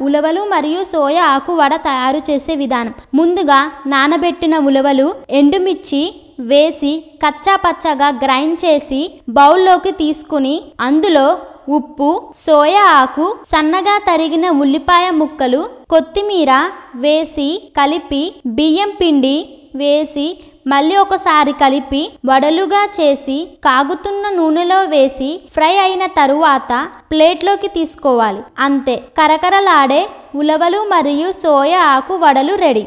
ఉలవలు మరియు సోయా ఆకు వడ తయారు చేసే విధానం. ముందుగా నానబెట్టిన ఉలవలు ఎండుమిర్చి వేసి కచ్చా పచ్చగా గ్రైండ్ చేసి బౌల్లోకి తీసుకుని అందులో ఉప్పు సోయా ఆకు సన్నగా తరిగిన ఉల్లిపాయ ముక్కలు కొత్తిమీర వేసి కలిపి బియ్యం పిండి వేసి మళ్ళీ ఒకసారి కలిపి వడలుగా చేసి కాగుతున్న నూనెలో వేసి ఫ్రై అయిన తరువాత ప్లేట్లోకి తీసుకోవాలి. అంతే. కరకరలాడే ఉలవలు మరియు సోయా ఆకు వడలు రెడీ.